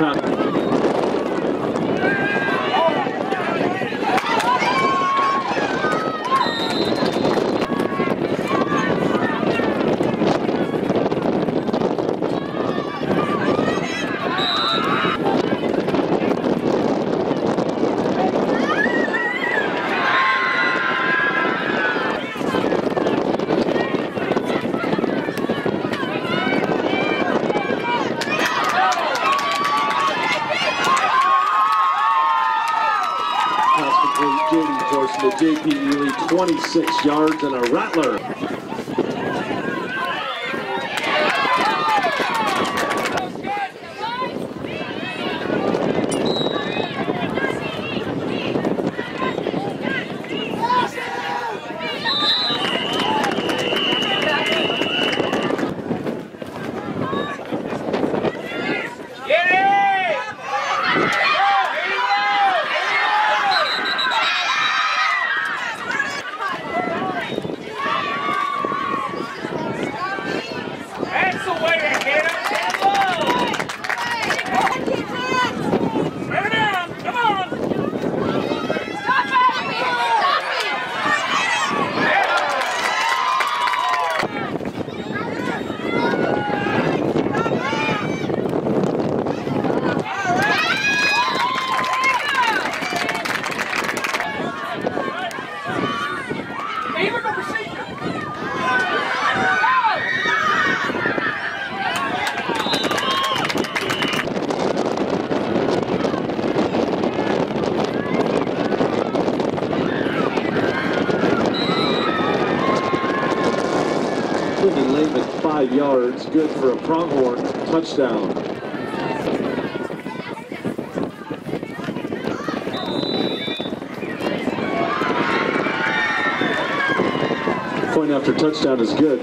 Huh. JP Ely, 26 yards and a rattler. Whitney Lehman, five yards, good for a pronghorn touchdown. Point after touchdown is good.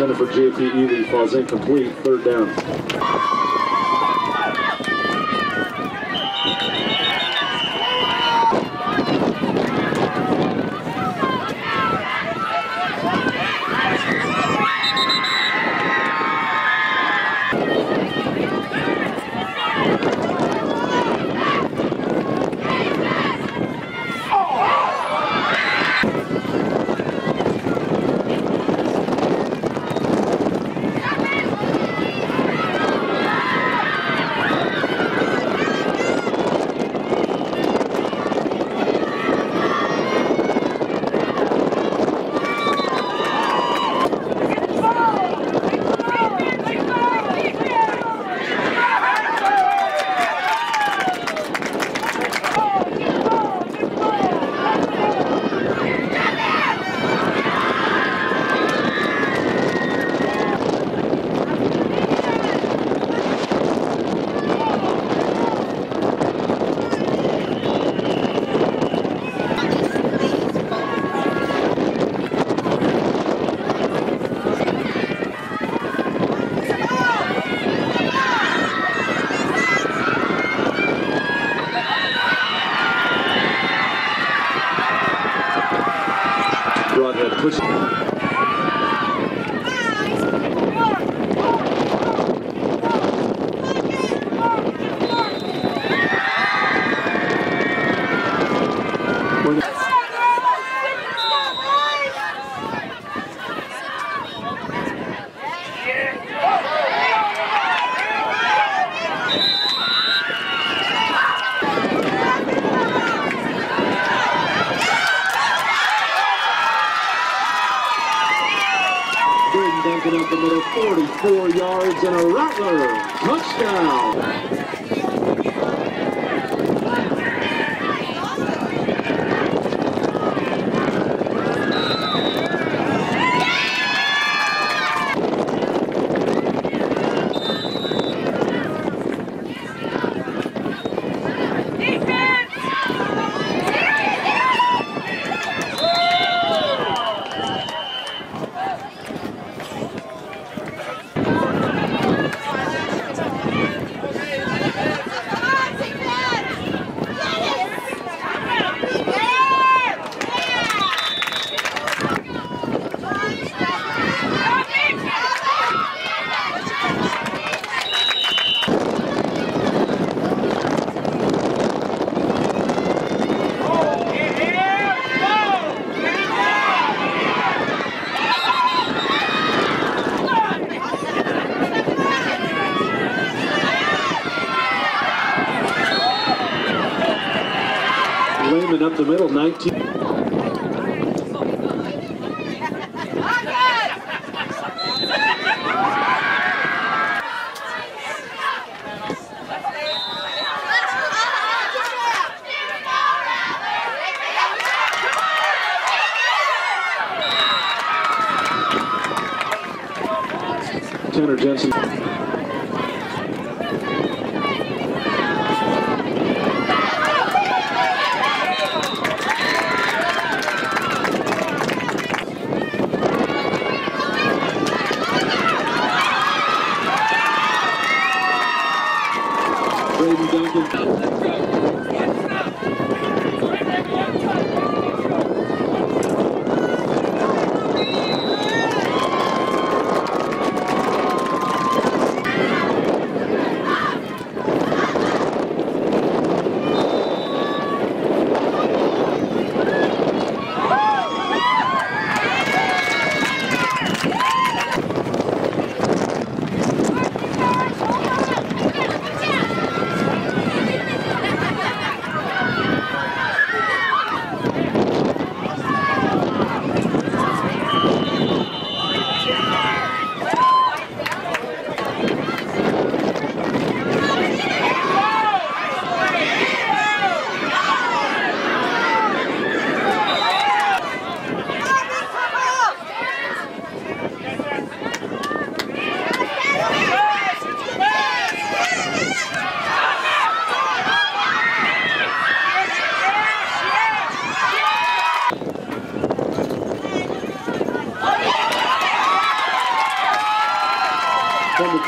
Intended for JP Ely falls incomplete, third down. Brother pushing. Yards and a rattler. Touchdown. The middle, 19. Tanner Jensen.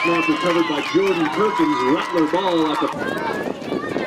Snap recovered by Jordan Perkins. Rattler ball at the.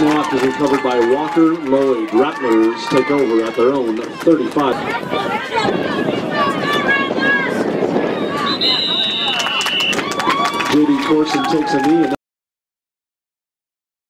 Box is recovered by Walker Lloyd. Rattlers take over at their own 35. JD Corson takes a knee